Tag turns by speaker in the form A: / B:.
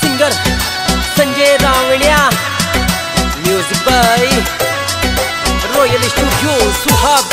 A: Singer Sanjay Ravanya music by royal studio Suhag.